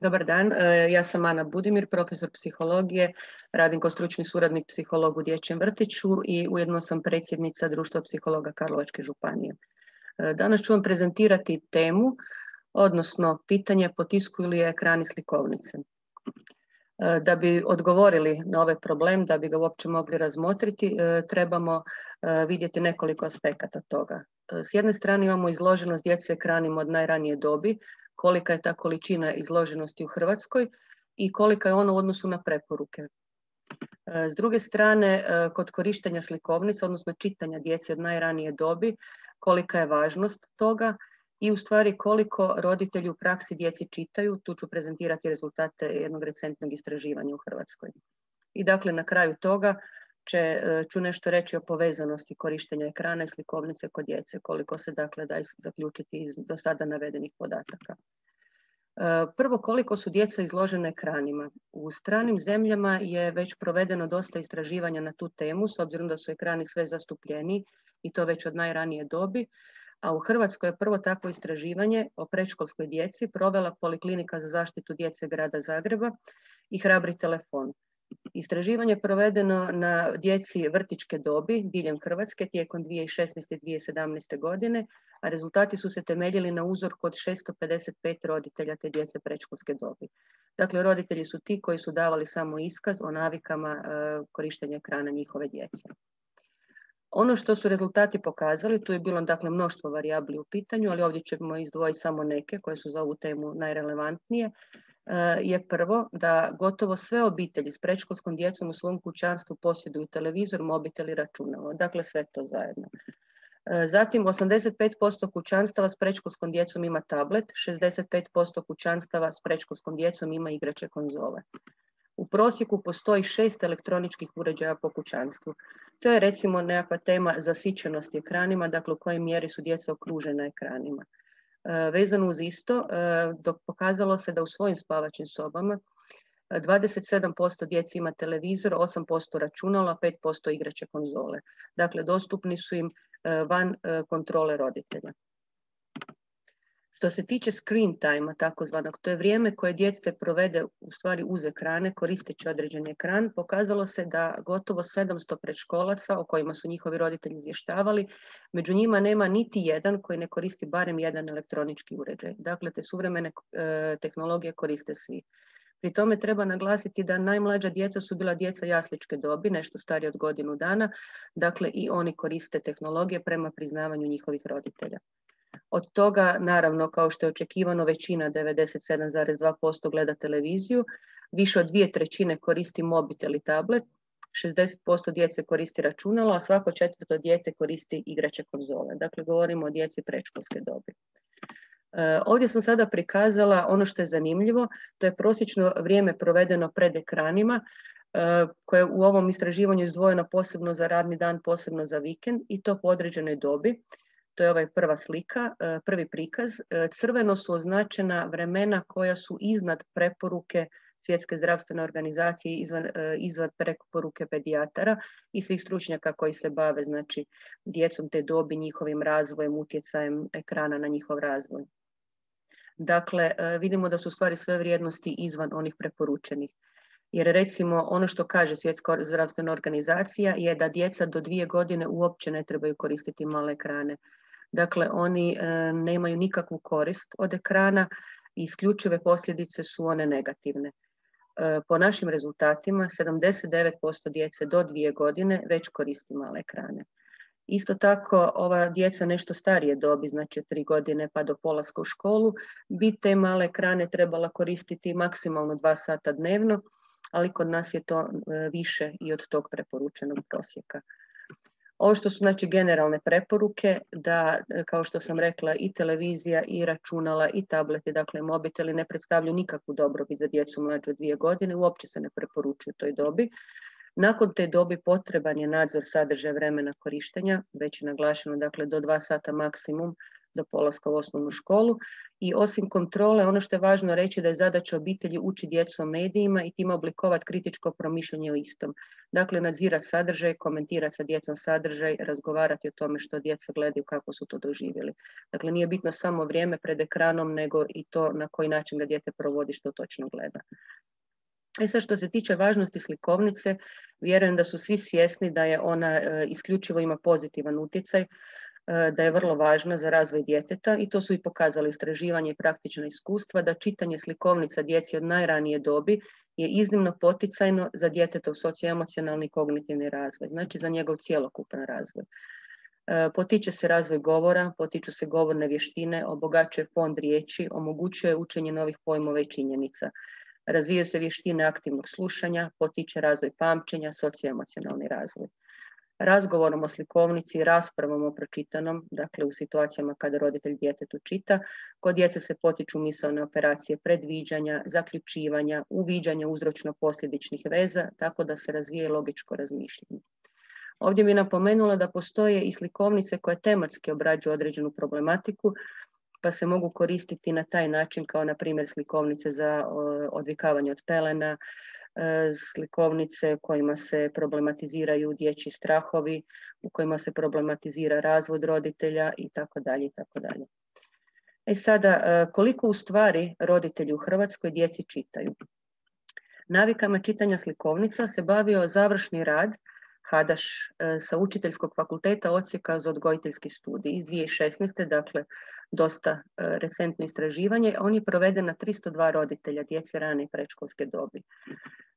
Dobar dan, e, ja sam Ana Budimir, profesor psihologije, radim kao stručni suradnik psiholog u Dječjem vrtiću i ujedno sam predsjednica Društva psihologa Karlovačke županije. E, danas ću vam prezentirati temu, odnosno pitanje potiskuju li ekrani slikovnice. E, da bi odgovorili na ovaj problem, da bi ga uopće mogli razmotriti, trebamo vidjeti nekoliko aspekata toga. S jedne strane imamo izloženost djece ekranima od najranije dobi, kolika je ta količina izloženosti u Hrvatskoj i kolika je ona u odnosu na preporuke. E, s druge strane, e, kod korištenja slikovnica, odnosno čitanja djece od najranije dobi, kolika je važnost toga i u stvari koliko roditelji u praksi djeci čitaju, tu ću prezentirati rezultate jednog recentnog istraživanja u Hrvatskoj. I dakle, na kraju toga će, e, ću nešto reći o povezanosti korištenja ekrana i slikovnice kod djece, koliko se dakle da zaključiti iz do sada navedenih podataka. E, prvo, koliko su djeca izložene ekranima. U stranim zemljama je već provedeno dosta istraživanja na tu temu, s obzirom da su ekrani sve zastupljeniji i to već od najranije dobi, a u Hrvatskoj je prvo takvo istraživanje o predškolskoj djeci provela Poliklinika za zaštitu djece grada Zagreba i Hrabri telefon. Istraživanje je provedeno na djeci vrtičke dobi diljem Hrvatske tijekom 2016. i 2017. godine, a rezultati su se temeljili na uzorku od 655 roditelja te djece predškolske dobi. Dakle, roditelji su ti koji su davali samo iskaz o navikama e, korištenja ekrana njihove djece. Ono što su rezultati pokazali, tu je bilo dakle mnoštvo varijabli u pitanju, ali ovdje ćemo izdvojiti samo neke koje su za ovu temu najrelevantnije. E, je prvo da gotovo sve obitelji s predškolskom djecom u svom kućanstvu posjeduju televizor, mobitel i računalo. Dakle, sve to zajedno. E, zatim, 85% kućanstava s predškolskom djecom ima tablet, 65% kućanstava s predškolskom djecom ima igrače konzole. U prosjeku postoji šest elektroničkih uređaja po kućanstvu. To je recimo nekakva tema zasićenosti ekranima, dakle u kojoj mjeri su djeca okružena ekranima. E, vezano uz isto, e, dok pokazalo se da u svojim spavačim sobama 27% e, djeci ima televizor, 8% računala, 5% igrače konzole. Dakle, dostupni su im van kontrole roditelja. Što se tiče screen time takozvanog, to je vrijeme koje djece provede u stvari uz ekrane, koristeći određeni ekran, pokazalo se da gotovo 700 predškolaca o kojima su njihovi roditelji izvještavali, među njima nema niti jedan koji ne koristi barem jedan elektronički uređaj. Dakle, te suvremene e, tehnologije koriste svi. Pri tome treba naglasiti da najmlađa djeca su bila djeca jasličke dobi, nešto starije od godinu dana, dakle i oni koriste tehnologije prema priznavanju njihovih roditelja. Od toga, naravno, kao što je očekivano, većina, 97,2% gleda televiziju, više od dvije trećine koristi mobitel i tablet, 60% djece koristi računalo, a svako četvrto dijete koristi igrače konzole. Dakle, govorimo o djeci predškolske dobi. E, ovdje sam sada prikazala ono što je zanimljivo, to je prosječno vrijeme provedeno pred ekranima, e, koje je u ovom istraživanju izdvojeno posebno za radni dan, posebno za vikend i to po određenoj dobi to je ovaj prva slika, e, prvi prikaz. E, crveno su označena vremena koja su iznad preporuke Svjetske zdravstvene organizacije izvan, e, izvan preporuke pedijatara i svih stručnjaka koji se bave znači, djecom te dobi, njihovim razvojem, utjecajem ekrana na njihov razvoj. Dakle, vidimo da su stvari sve vrijednosti izvan onih preporučenih. Jer recimo ono što kaže Svjetska zdravstvena organizacija je da djeca do dvije godine uopće ne trebaju koristiti male ekrane. Dakle, oni e, nemaju nikakvu korist od ekrana i isključive posljedice su one negativne. E, po našim rezultatima 79% djece do dvije godine već koristi male ekrane. Isto tako, ova djeca nešto starije dobi, znači tri godine pa do polaska u školu, bi te male ekrane trebala koristiti maksimalno dva sata dnevno, ali kod nas je to e, više i od tog preporučenog prosjeka. Ovo što su znači generalne preporuke da, kao što sam rekla, i televizija i računala i tableti, dakle mobiteli ne predstavljaju nikakvu dobrobit za djecu mlađe od dvije godine, uopće se ne preporučuju toj dobi. Nakon te dobi potreban je nadzor sadržaja vremena korištenja, već je naglašeno dakle do dva sata maksimum do polaska u osnovnu školu. I osim kontrole, ono što je važno reći da je zadaća obitelji uči djecu o medijima i time oblikovati kritičko promišljanje o istom. Dakle, nadzirati sadržaj, komentirati sa djecom sadržaj, razgovarati o tome što djeca gledaju, kako su to doživjeli. Dakle, nije bitno samo vrijeme pred ekranom, nego i to na koji način ga dijete provodi, što točno gleda. E sad što se tiče važnosti slikovnice, vjerujem da su svi svjesni da je ona e, isključivo ima pozitivan utjecaj, da je vrlo važna za razvoj djeteta i to su i pokazali istraživanje i praktična iskustva da čitanje slikovnica djeci od najranije dobi je iznimno poticajno za djetetov socioemocionalni i kognitivni razvoj, znači za njegov cjelokupan razvoj. E, potiče se razvoj govora, potiču se govorne vještine, obogaćuje fond riječi, omogućuje učenje novih pojmova i činjenica. Razvijaju se vještine aktivnog slušanja, potiče razvoj pamćenja, socioemocionalni razvoj. Razgovorom o slikovnici i raspravom o pročitanom, dakle u situacijama kada roditelj djetetu čita, kod djece se potiču misalne operacije predviđanja, zaključivanja, uviđanja uzročno-posljedičnih veza, tako da se razvije logičko razmišljanje. Ovdje bi napomenula da postoje i slikovnice koje tematski obrađuju određenu problematiku, pa se mogu koristiti na taj način kao na primjer slikovnice za odvikavanje od pelena, slikovnice u kojima se problematiziraju dječji strahovi, u kojima se problematizira razvod roditelja i tako dalje i tako dalje. E sada, e, koliko u stvari roditelji u Hrvatskoj djeci čitaju? Navikama čitanja slikovnica se bavio završni rad Hadaš e, sa učiteljskog fakulteta odsjeka za odgojiteljski studij iz 2016. Dakle, dosta e, recentno istraživanje. On je proveden na 302 roditelja djece rane i predškolske dobi.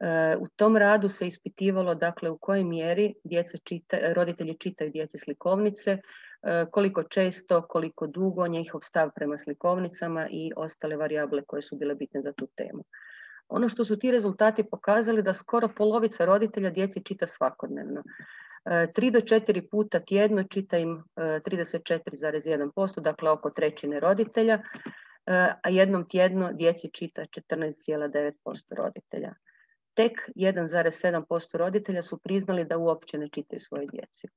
E, u tom radu se ispitivalo dakle, u kojoj mjeri djeca čita, roditelji čitaju djece slikovnice, koliko često, koliko dugo, njihov stav prema slikovnicama i ostale varijable koje su bile bitne za tu temu. Ono što su ti rezultati pokazali da skoro polovica roditelja djeci čita svakodnevno. 3 e, do 4 puta tjedno čita im 34,1%, e, dakle oko trećine roditelja, e, a jednom tjedno djeci čita 14,9% roditelja. Tek 1,7% roditelja su priznali da uopće ne čitaju svoje djeci.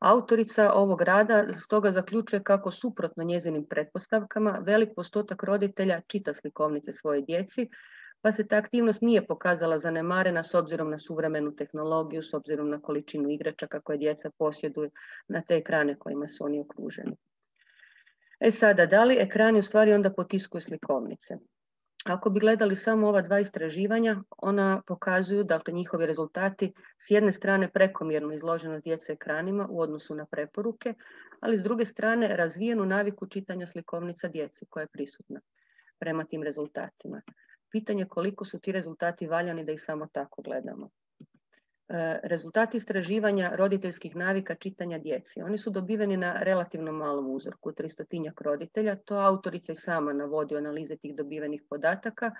Autorica ovog rada stoga zaključuje kako suprotno njezinim pretpostavkama velik postotak roditelja čita slikovnice svoje djeci, pa se ta aktivnost nije pokazala zanemarena s obzirom na suvremenu tehnologiju, s obzirom na količinu igračaka koje djeca posjeduju na te ekrane kojima su oni okruženi. E sada, da li ekrani u stvari onda potiskuju slikovnice? Ako bi gledali samo ova dva istraživanja, ona pokazuju, dakle njihovi rezultati, s jedne strane prekomjernu izloženost djece ekranima u odnosu na preporuke, ali s druge strane razvijenu naviku čitanja slikovnica djeci koja je prisutna prema tim rezultatima pitanje koliko su ti rezultati valjani da ih samo tako gledamo. E, rezultati istraživanja roditeljskih navika čitanja djeci. Oni su dobiveni na relativno malom uzorku, tristotinjak roditelja. To autorica i sama navodi u analize tih dobivenih podataka.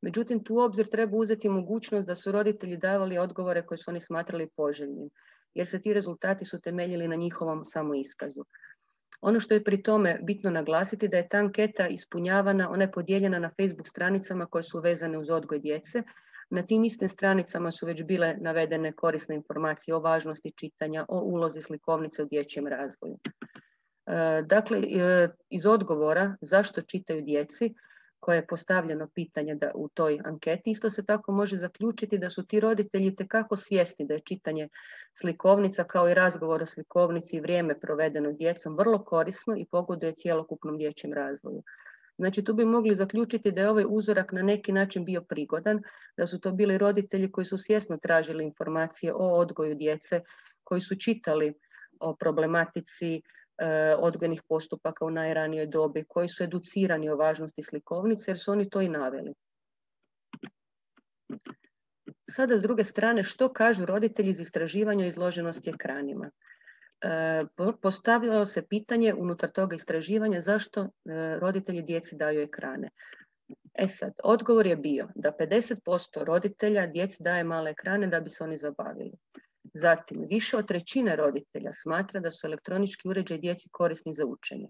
Međutim, tu obzir treba uzeti mogućnost da su roditelji davali odgovore koje su oni smatrali poželjnim, jer se ti rezultati su temeljili na njihovom samoiskazu. Ono što je pri tome bitno naglasiti da je ta anketa ispunjavana, ona je podijeljena na Facebook stranicama koje su vezane uz odgoj djece. Na tim istim stranicama su već bile navedene korisne informacije o važnosti čitanja, o ulozi slikovnice u dječjem razvoju. E, dakle, e, iz odgovora zašto čitaju djeci, koje je postavljeno pitanje da u toj anketi. Isto se tako može zaključiti da su ti roditelji tekako svjesni da je čitanje slikovnica kao i razgovor o slikovnici i vrijeme provedeno s djecom vrlo korisno i pogoduje cjelokupnom dječjem razvoju. Znači tu bi mogli zaključiti da je ovaj uzorak na neki način bio prigodan, da su to bili roditelji koji su svjesno tražili informacije o odgoju djece, koji su čitali o problematici odgojnih postupaka u najranijoj dobi, koji su educirani o važnosti slikovnice jer su oni to i naveli. Sada s druge strane, što kažu roditelji iz istraživanja izloženosti ekranima? E, postavljalo se pitanje unutar toga istraživanja zašto e, roditelji djeci daju ekrane. E sad, odgovor je bio da 50% roditelja djeci daje male ekrane da bi se oni zabavili. Zatim, više od trećine roditelja smatra da su elektronički uređaj djeci korisni za učenje.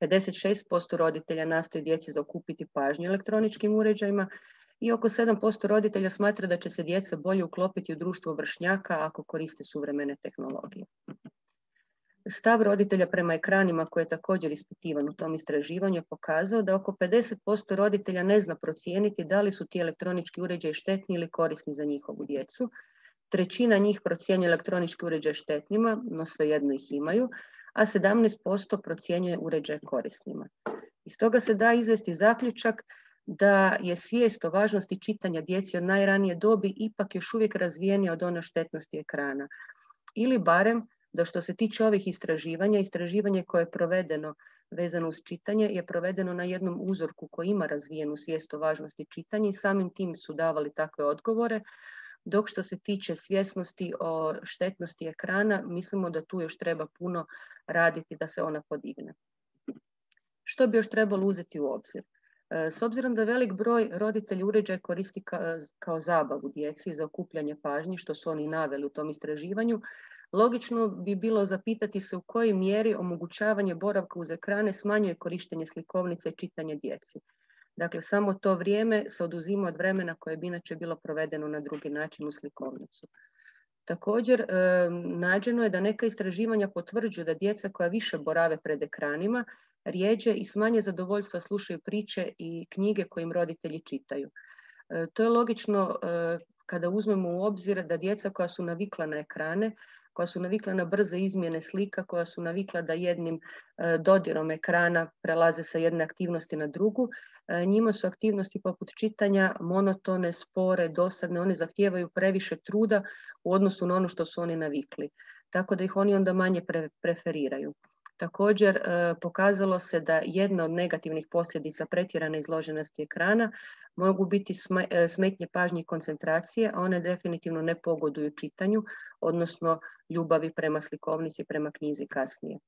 56% roditelja nastoji djeci zakupiti pažnju elektroničkim uređajima i oko 7% roditelja smatra da će se djeca bolje uklopiti u društvo vršnjaka ako koriste suvremene tehnologije. Stav roditelja prema ekranima koji je također ispitivan u tom istraživanju je pokazao da oko 50% roditelja ne zna procijeniti da li su ti elektronički uređaji štetni ili korisni za njihovu djecu. Trećina njih procjenjuje elektronički uređaj štetnima, no svejedno ih imaju, a 17% procjenjuje uređaje korisnima. Iz toga se da izvesti zaključak da je svijest o važnosti čitanja djeci od najranije dobi ipak još uvijek razvijenija od one štetnosti ekrana. Ili barem da što se tiče ovih istraživanja, istraživanje koje je provedeno vezano uz čitanje je provedeno na jednom uzorku koji ima razvijenu svijest o važnosti čitanja i samim tim su davali takve odgovore, dok što se tiče svjesnosti o štetnosti ekrana, mislimo da tu još treba puno raditi da se ona podigne. Što bi još trebalo uzeti u obzir? E, s obzirom da velik broj roditelji uređaj koristi kao zabavu djeci za okupljanje pažnje, što su oni naveli u tom istraživanju, logično bi bilo zapitati se u kojoj mjeri omogućavanje boravka uz ekrane smanjuje korištenje slikovnice i čitanje djeci. Dakle, samo to vrijeme se oduzima od vremena koje bi inače bilo provedeno na drugi način u slikovnicu. Također, e, nađeno je da neka istraživanja potvrđuju da djeca koja više borave pred ekranima rijeđe i s manje zadovoljstva slušaju priče i knjige koje im roditelji čitaju. E, to je logično e, kada uzmemo u obzir da djeca koja su navikla na ekrane, koja su navikla na brze izmjene slika, koja su navikla da jednim e, dodirom ekrana prelaze sa jedne aktivnosti na drugu, njima su aktivnosti poput čitanja monotone, spore, dosadne, one zahtijevaju previše truda u odnosu na ono što su oni navikli. Tako da ih oni onda manje preferiraju. Također e, pokazalo se da jedna od negativnih posljedica pretjerane izloženosti ekrana mogu biti e, smetnje pažnje i koncentracije, a one definitivno ne pogoduju čitanju, odnosno ljubavi prema slikovnici, prema knjizi kasnije.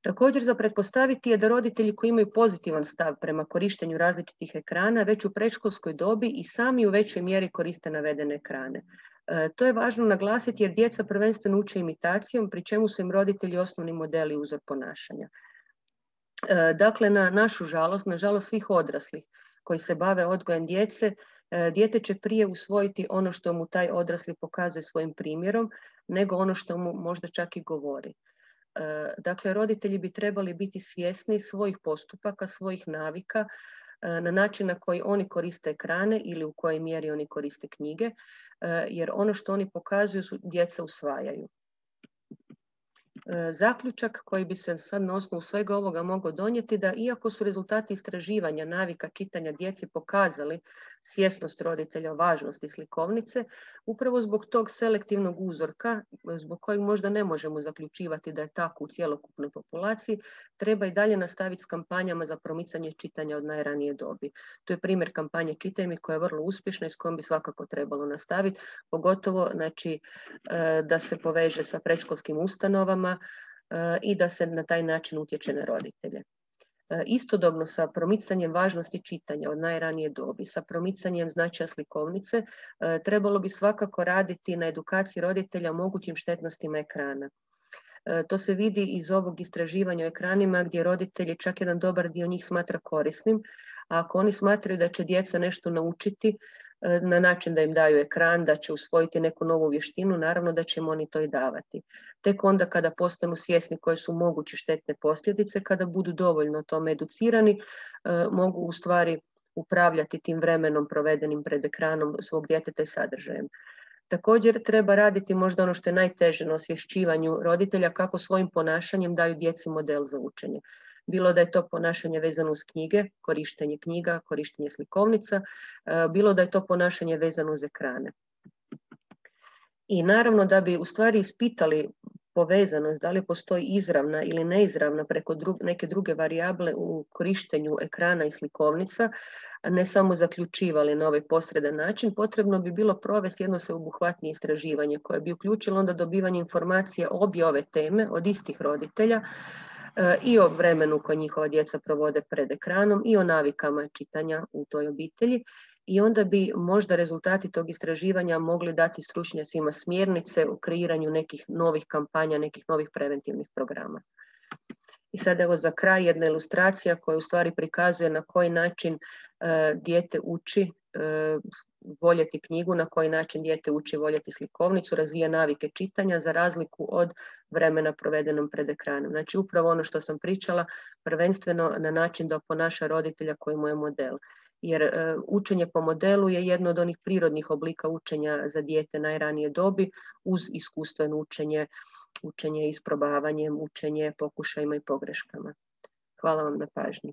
Također za pretpostaviti je da roditelji koji imaju pozitivan stav prema korištenju različitih ekrana već u predškolskoj dobi i sami u većoj mjeri koriste navedene ekrane. E, to je važno naglasiti jer djeca prvenstveno uče imitacijom, pri čemu su im roditelji osnovni modeli uzor ponašanja. E, dakle, na našu žalost, na žalost svih odraslih koji se bave odgojem djece, e, dijete će prije usvojiti ono što mu taj odrasli pokazuje svojim primjerom, nego ono što mu možda čak i govori. Dakle, roditelji bi trebali biti svjesni svojih postupaka, svojih navika, na način na koji oni koriste ekrane ili u kojoj mjeri oni koriste knjige, E, jer ono što oni pokazuju su djeca usvajaju. E, zaključak koji bi se sad na osnovu svega ovoga mogao donijeti da iako su rezultati istraživanja navika čitanja djeci pokazali svjesnost roditelja o važnosti slikovnice, upravo zbog tog selektivnog uzorka, zbog kojeg možda ne možemo zaključivati da je tako u cjelokupnoj populaciji, treba i dalje nastaviti s kampanjama za promicanje čitanja od najranije dobi. To je primjer kampanje Čitaj mi koja je vrlo uspješna i s kojom bi svakako trebalo nastaviti, pogotovo znači, e, da se poveže sa predškolskim ustanovama e, i da se na taj način utječe na roditelje. E, istodobno sa promicanjem važnosti čitanja od najranije dobi, sa promicanjem značaja slikovnice, e, trebalo bi svakako raditi na edukaciji roditelja o mogućim štetnostima ekrana. E, to se vidi iz ovog istraživanja o ekranima gdje roditelji čak jedan dobar dio njih smatra korisnim, a ako oni smatraju da će djeca nešto naučiti, na način da im daju ekran, da će usvojiti neku novu vještinu, naravno da će im oni to i davati. Tek onda kada postanu svjesni koje su moguće štetne posljedice, kada budu dovoljno tome educirani, e, mogu u stvari upravljati tim vremenom provedenim pred ekranom svog djeteta i sadržajem. Također treba raditi možda ono što je najteže na osvješćivanju roditelja kako svojim ponašanjem daju djeci model za učenje bilo da je to ponašanje vezano uz knjige, korištenje knjiga, korištenje slikovnica, e, bilo da je to ponašanje vezano uz ekrane. I naravno da bi u stvari ispitali povezanost, da li postoji izravna ili neizravna preko neke druge varijable u korištenju ekrana i slikovnica, ne samo zaključivali na ovaj posredan način, potrebno bi bilo provesti jedno sveobuhvatnije istraživanje koje bi uključilo onda dobivanje informacije obje ove teme od istih roditelja, i o vremenu koje njihova djeca provode pred ekranom i o navikama čitanja u toj obitelji i onda bi možda rezultati tog istraživanja mogli dati stručnjacima smjernice u kreiranju nekih novih kampanja, nekih novih preventivnih programa. I sad evo za kraj jedna ilustracija koja u stvari prikazuje na koji način e, dijete uči voljeti knjigu, na koji način dijete uči voljeti slikovnicu, razvija navike čitanja za razliku od vremena provedenom pred ekranom. Znači upravo ono što sam pričala, prvenstveno na način da ponaša roditelja koji mu je model. Jer e, učenje po modelu je jedno od onih prirodnih oblika učenja za dijete najranije dobi uz iskustveno učenje, učenje isprobavanjem, učenje pokušajima i pogreškama. Hvala vam na pažnji.